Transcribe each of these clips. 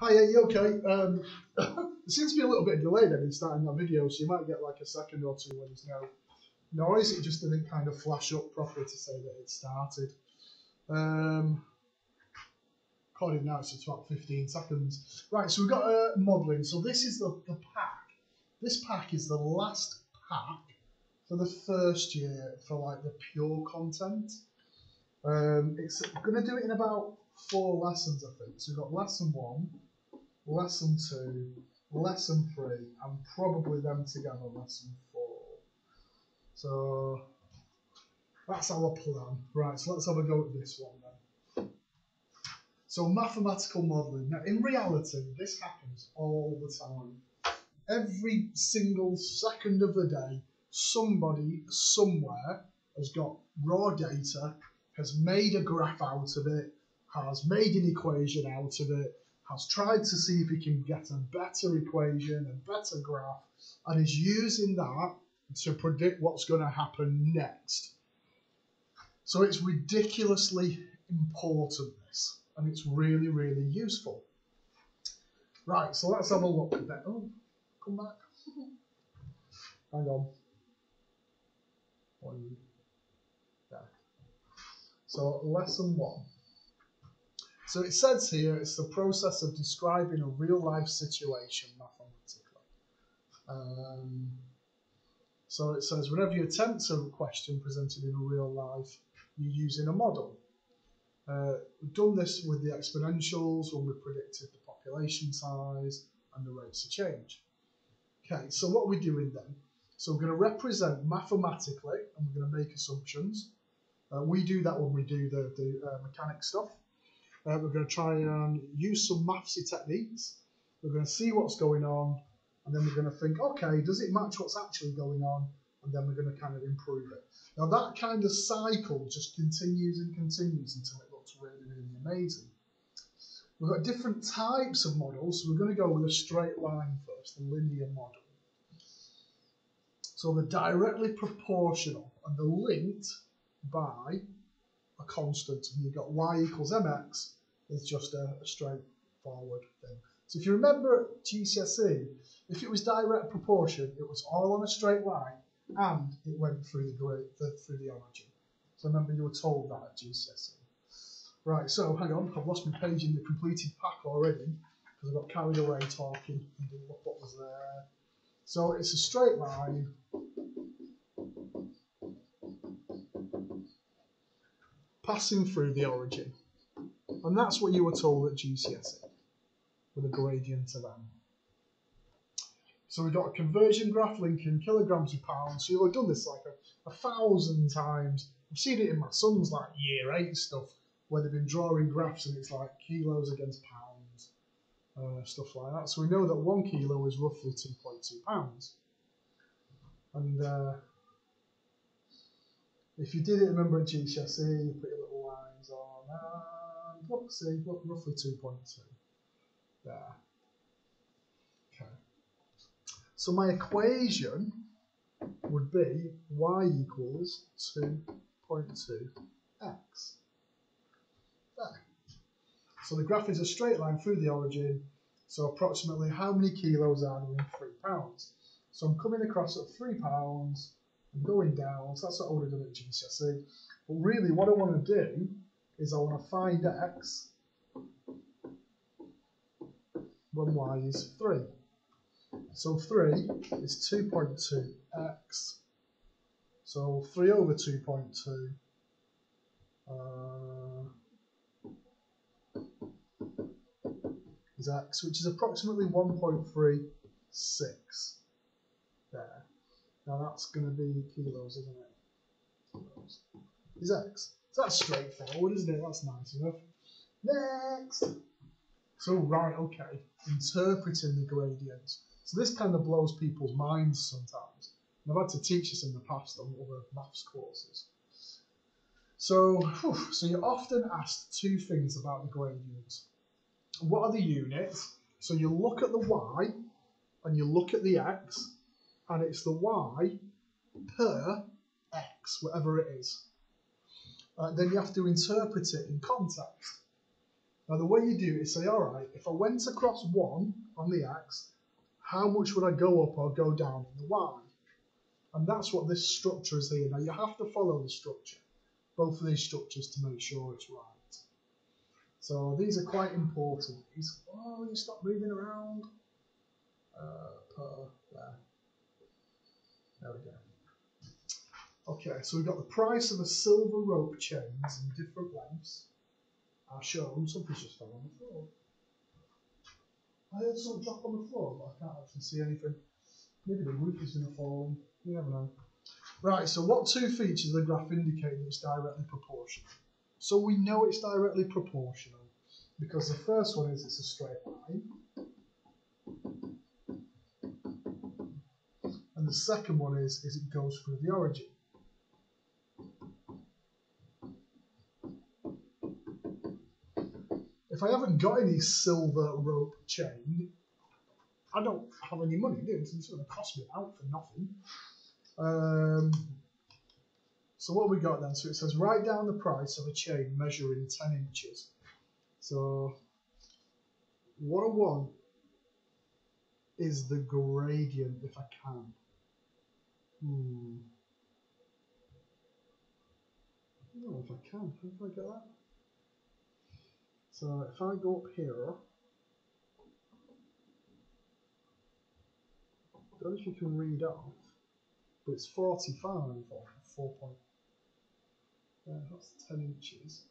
Hi, are you okay? Um, seems to be a little bit of delay then in starting that video, so you might get like a second or two when there's no noise. It just didn't kind of flash up properly to say that it started. Um, according now, it's about 15 seconds. Right, so we've got uh, modelling. So this is the, the pack. This pack is the last pack for the first year for like the pure content. Um, it's going to do it in about four lessons, I think. So we've got lesson one, lesson two, lesson three, and probably them together, lesson four. So that's our plan. Right, so let's have a go at this one then. So mathematical modelling. Now, in reality, this happens all the time. Every single second of the day, somebody somewhere has got raw data, has made a graph out of it, has made an equation out of it, has tried to see if he can get a better equation, a better graph, and is using that to predict what's going to happen next. So it's ridiculously important, this, and it's really, really useful. Right, so let's have a look at that. Oh, come back. Hang on. One. There. So lesson one. So it says here it's the process of describing a real life situation mathematically. Um, so it says whenever you attempt a question presented in a real life, you're using a model. Uh, we've done this with the exponentials when we predicted the population size and the rates of change. Okay, so what we're we doing then? So we're going to represent mathematically and we're going to make assumptions. Uh, we do that when we do the, the uh, mechanic stuff. Uh, we're going to try and use some mathsy techniques. We're going to see what's going on, and then we're going to think, okay, does it match what's actually going on? And then we're going to kind of improve it. Now that kind of cycle just continues and continues until it looks really, really amazing. We've got different types of models. So we're going to go with a straight line first, the linear model. So they're directly proportional and they're linked by a constant and you've got y equals mx is just a, a straightforward thing. So if you remember at GCSE, if it was direct proportion, it was all on a straight line and it went through the, grade, the through the origin. So remember you were told that at GCSE. Right, so hang on, I've lost my page in the completed pack already because I got carried away talking and didn't look what was there. So it's a straight line passing through the origin. And that's what you were told at GCSE with a gradient of m. So we've got a conversion graph linking kilograms to pounds. So you'll have done this like a, a thousand times. I've seen it in my son's like year eight stuff where they've been drawing graphs and it's like kilos against pounds, uh, stuff like that. So we know that one kilo is roughly 2.2 pounds. And uh, if you did it, remember at GCSE, you put your little lines on, and look, see, look, roughly 2.2. There. Okay. So my equation would be y equals 2.2x. There. So the graph is a straight line through the origin, so approximately how many kilos are there in three pounds? So I'm coming across at three pounds, and going down, so that's what I would have done at GCSE. But really what I want to do is I want to find x when y is 3. So 3 is 2.2x. So 3 over 2.2 uh, is x, which is approximately 1.36 there. Now that's going to be kilos, isn't it? Is x. So that's straightforward, isn't it? That's nice enough. Next! So, right, okay. Interpreting the gradients. So this kind of blows people's minds sometimes. And I've had to teach this in the past on other maths courses. So, whew, so you're often asked two things about the gradients. What are the units? So you look at the y and you look at the x, and it's the y per x, whatever it is. Uh, then you have to interpret it in context. Now the way you do it is say, all right, if I went across one on the x, how much would I go up or go down in the y? And that's what this structure is here. Now you have to follow the structure, both of these structures to make sure it's right. So these are quite important. These, oh, you stop moving around. Uh, per there. There we go. Okay, so we've got the price of a silver rope chains in different lengths i are shown. Something's just fell on the floor. I heard something drop on the floor, but I can't actually see anything. Maybe the roof is going to fall in. You never know. Right, so what two features of the graph indicate that it's directly proportional? So we know it's directly proportional because the first one is it's a straight line. The second one is, is it goes through the origin. If I haven't got any silver rope chain, I don't have any money, do It's going to cost me out for nothing. Um, so what we got then? So it says write down the price of a chain measuring 10 inches. So what I want is the gradient if I can. Hmm. Know if I can. How can I get that? So if I go up here, I don't know if you can read off, but it's 45 or 4 point. Yeah, that's 10 inches.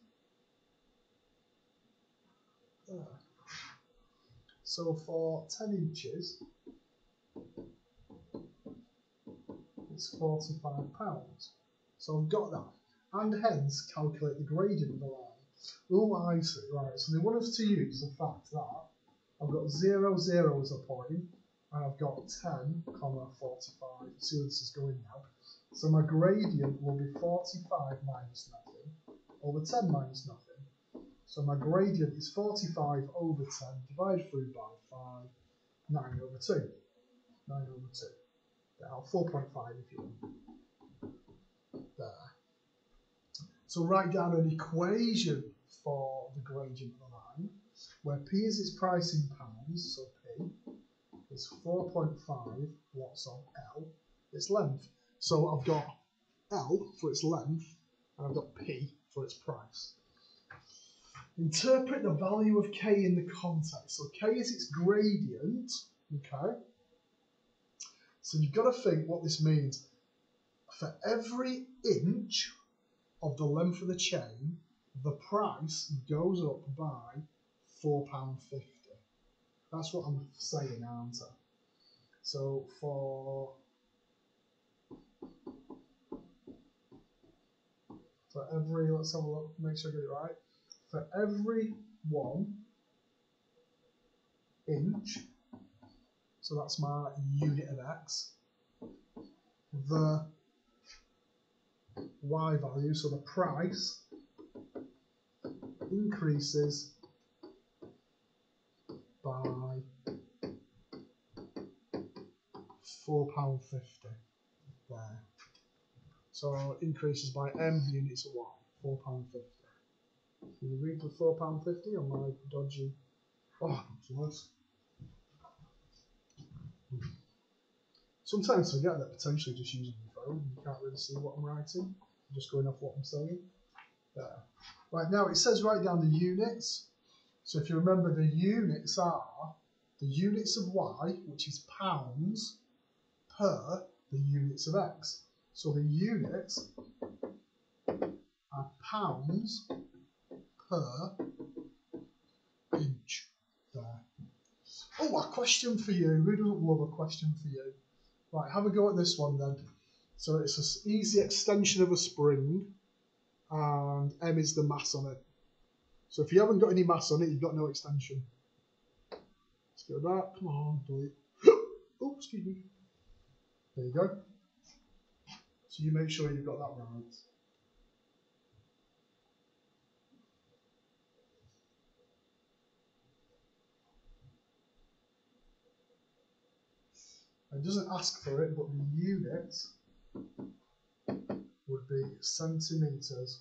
There. So for 10 inches, it's 45 pounds. So I've got that. And hence calculate the gradient of the line. Oh, I see. Right, so they want us to use the fact that I've got 0, 0 as a point, and I've got 10, comma 45. See where this is going now. So my gradient will be 45 minus nothing over 10 minus nothing. So my gradient is 45 over 10 divided through by 5, 9 over 2. 9 over 2. Uh, now 4.5 if you want. There. So write down an equation for the gradient of the line, where P is its price in pounds, so P is 4.5 watts on L, its length. So I've got L for its length, and I've got P for its price. Interpret the value of K in the context. So K is its gradient, okay? So you've got to think what this means. For every inch of the length of the chain, the price goes up by £4.50. That's what I'm saying, aren't I? So for for every let's have a look, make sure I get it right. For every one inch, so that's my unit of x, the y value, so the price increases by £4.50 there. So increases by M units of Y, £4.50. Can you read the £4.50 on my dodgy? Oh, that's nice. Sometimes forget that potentially just using your phone, you can't really see what I'm writing. I'm just going off what I'm saying. There. Right, now it says write down the units. So if you remember, the units are the units of y, which is pounds, per the units of x. So the units are pounds per inch. There. Oh, a question for you. Who doesn't love a question for you? Right, have a go at this one then. So it's an easy extension of a spring and M is the mass on it. So if you haven't got any mass on it, you've got no extension. Let's go that. Come on, delete. oh, excuse me. There you go. So you make sure you've got that right. It doesn't ask for it, but the unit would be centimetres